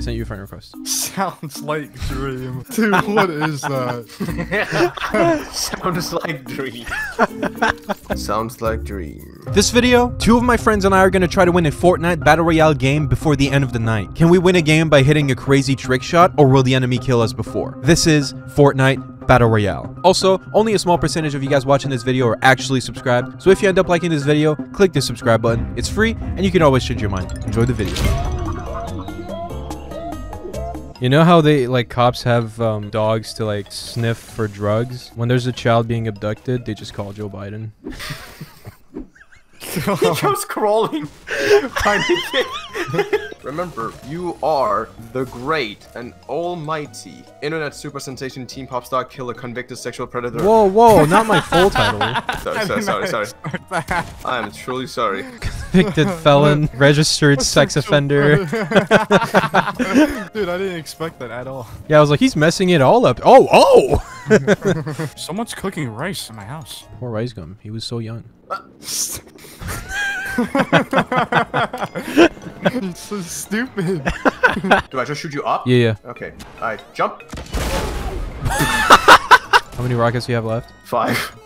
I sent you a friend request. Sounds like dream. Dude, what is that? Sounds like dream. Sounds like dream. This video, two of my friends and I are gonna try to win a Fortnite Battle Royale game before the end of the night. Can we win a game by hitting a crazy trick shot, or will the enemy kill us before? This is Fortnite Battle Royale. Also, only a small percentage of you guys watching this video are actually subscribed, so if you end up liking this video, click the subscribe button. It's free, and you can always change your mind. Enjoy the video. You know how they like cops have um, dogs to like sniff for drugs? When there's a child being abducted, they just call Joe Biden. He goes crawling. Remember, you are the great and almighty internet super sensation teen pop star killer convicted sexual predator. Whoa, whoa, not my full title. Sorry, sorry, sorry, sorry. I am truly sorry. Convicted felon, registered sex offender. Dude, I didn't expect that at all. Yeah, I was like, he's messing it all up. Oh, oh! Someone's cooking rice in my house. Poor RiceGum. He was so young. it's so stupid. Do I just shoot you up? Yeah, yeah. Okay. Alright, jump. How many rockets do you have left? Five.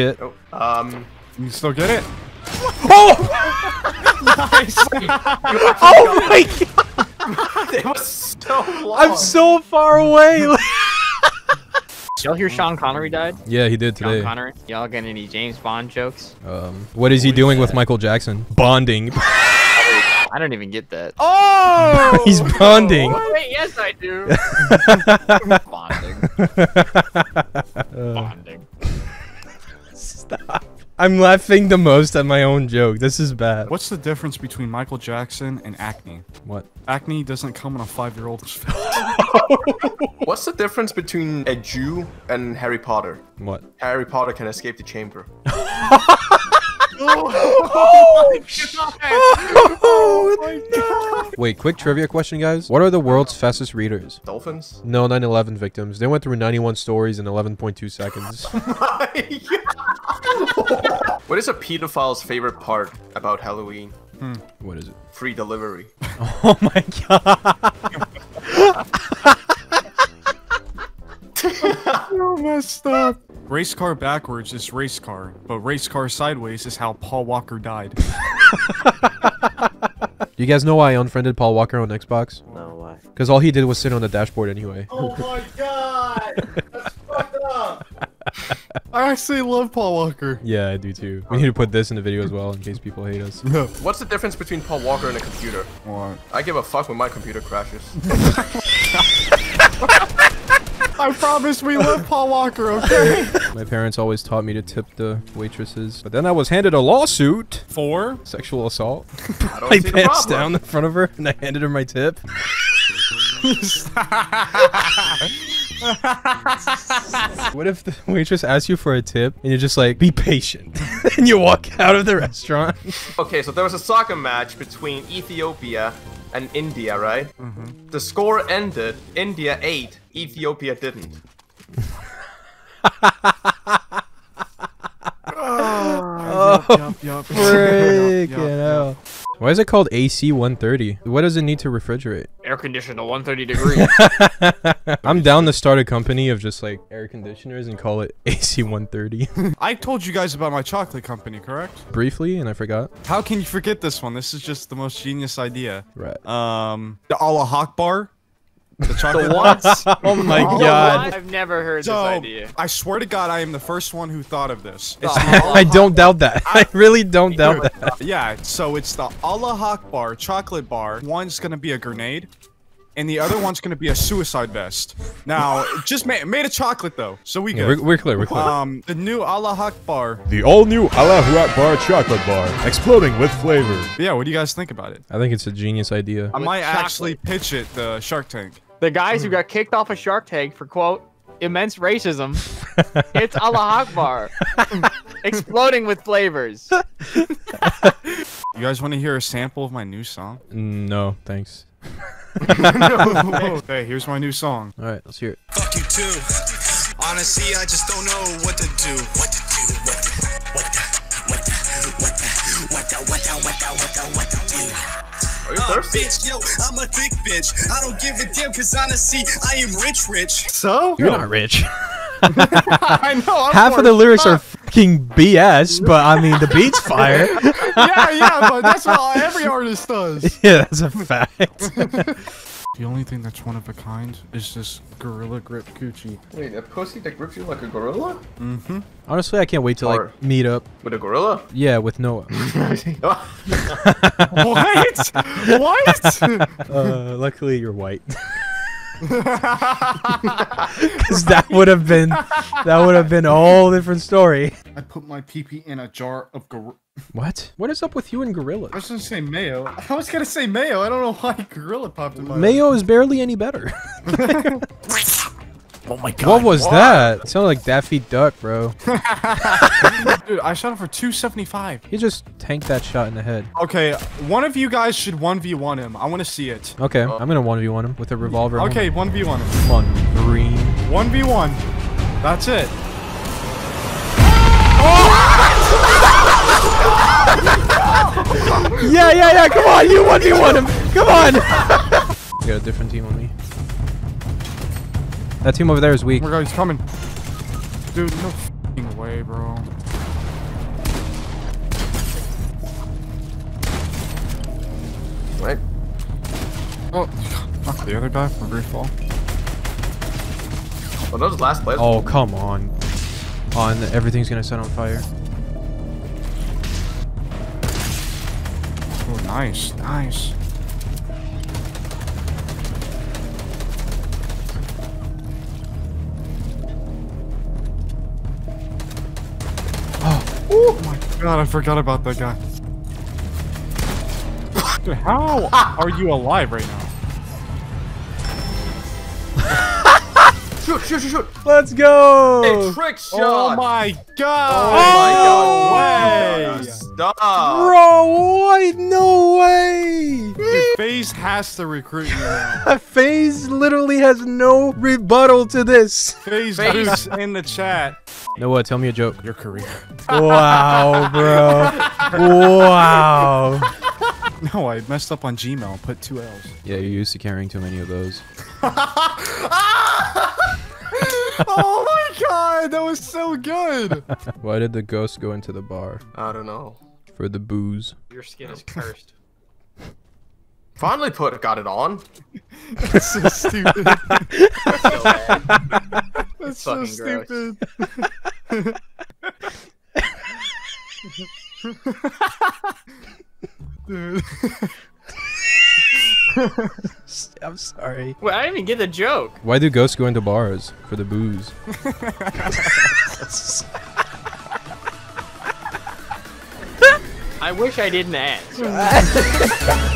Shit. Oh, um. You still get it? Oh! oh my god! It was so long. I'm so far away! Y'all hear Sean Connery died? yeah, he did Sean today. Connery. Y'all got any James Bond jokes? Um, what is he doing with Michael Jackson? Bonding. I don't even get that. Oh! He's bonding. Wait, yes I do. Bonding. Bonding. I'm laughing the most at my own joke. This is bad. What's the difference between Michael Jackson and acne? What? Acne doesn't come in a five-year-old's face. What's the difference between a Jew and Harry Potter? What? Harry Potter can escape the chamber. Oh, Wait, quick trivia question, guys. What are the world's fastest readers? Dolphins? No, 9/11 victims. They went through 91 stories in 11.2 seconds. what is a pedophile's favorite part about Halloween? Hmm. what is it? Free delivery. Oh my god. so messed up. Race car backwards is race car, but race car sideways is how Paul Walker died. You guys know why I unfriended Paul Walker on Xbox? No, why? Because all he did was sit on the dashboard anyway. Oh my god! That's fucked up! I actually love Paul Walker. Yeah, I do too. We need to put this in the video as well in case people hate us. What's the difference between Paul Walker and a computer? What? I give a fuck when my computer crashes. I promise we love Paul Walker, okay? My parents always taught me to tip the waitresses, but then I was handed a lawsuit. for Sexual assault. I don't I see the pants down in front of her and I handed her my tip. What if the waitress asks you for a tip and you're just like, be patient, and you walk out of the restaurant? Okay, so there was a soccer match between Ethiopia and India, right? Mm -hmm. The score ended India 8, Ethiopia didn't. yup, yup, Freaking yup, yup. Why is it called AC 130? What does it need to refrigerate? Air conditioned to 130 degrees. I'm down to start a company of just like air conditioners and call it AC 130. I told you guys about my chocolate company, correct? Briefly, and I forgot. How can you forget this one? This is just the most genius idea. Right. Um, the Allah Akbar. The chocolate The what? oh my god. I've never heard So, this idea. I swear to God, I am the first one who thought of this. It's I don't doubt that. I really don't doubt that. yeah, so it's the Allah Akbar chocolate bar. One's gonna be a grenade, and the other one's gonna be a suicide vest. Now, just ma made of chocolate though, so we Yeah, good. we're, we're clear, we're clear. Um, the new Allah Akbar. The all-new Allahu Akbar chocolate bar, exploding with flavor. Yeah, what do you guys think about it? I think it's a genius idea. I With might chocolate. actually pitch it the Shark Tank. The guys who got kicked off a Shark Tank for quote immense racism. it's Allah Akbar, exploding with flavors. You guys want to hear a sample of my new song? No, thanks. hey, here's my new song. All right, let's hear it. fuck you too. Honestly, I just don't know what to do. What to do? What? What? What? What? What? What? What? What? What? What? What? Are you Uh, bitch, yo, I'm a thick bitch. I don't give a damn, cause honestly, I am rich, rich. So? You're not rich. I know. I'm Half of the poor as lyrics are fucking BS, but I mean the beat's fire. yeah, yeah, but that's what every artist does. yeah, that's a fact. The only thing that's one of a kind is this Gorilla Grip Gucci. Wait, a pussy that grips you like a gorilla? Mm-hmm. Honestly, I can't wait to like Or- meet up. With a gorilla? Yeah, with Noah. What? what? Uh, luckily you're white. Because that would have been that would have been a whole different story. I put my pee in a jar of gorilla. What? What is up with you and gorilla? I was gonna say mayo. I was gonna say mayo. I don't know why gorilla popped in my head. Mayo is barely any better. Oh my god. what was that? It sounded like Daffy Duck, bro. Dude, I shot him for 275. He just tanked that shot in the head. Okay, one of you guys should 1v1 him. I want to see it. Okay, I'm gonna 1v1 him with a revolver. Okay, 1v1 him. Come on, green. 1v1. That's it. Yeah, yeah, yeah, come on, you 1v1 him. Come on. I got a different team on me. That team over there is weak. Oh my god, he's coming. Dude, no f***ing way, bro. Right? Oh, fuck the other guy for free fall. Well, those last players. Oh, come on. On, everything's gonna set on fire. Nice, nice. Oh, oh my god, I forgot about that guy. Dude, how are you alive right now? Shoot, shoot, shoot, shoot! Let's go! Hey, trick oh shot! Oh my god! Oh my way! god! Stop! Bro, what? No way! Dude, FaZe has to recruit you now. FaZe literally has no rebuttal to this. FaZe FaZe. In the chat. Noah, tell me a joke. Your career. Wow, bro. Wow. No, I messed up on Gmail. and Put two L's. Yeah, you're used to carrying too many of those. oh my god, that was so good. Why did the ghost go into the bar? I don't know. For the booze. Your skin is cursed. Finally put got it on. That's so stupid. so bad. That's so Fucking gross. stupid. Dude. I'm sorry. Wait, I didn't even get the joke. Why do ghosts go into bars? For the booze. I wish I didn't ask.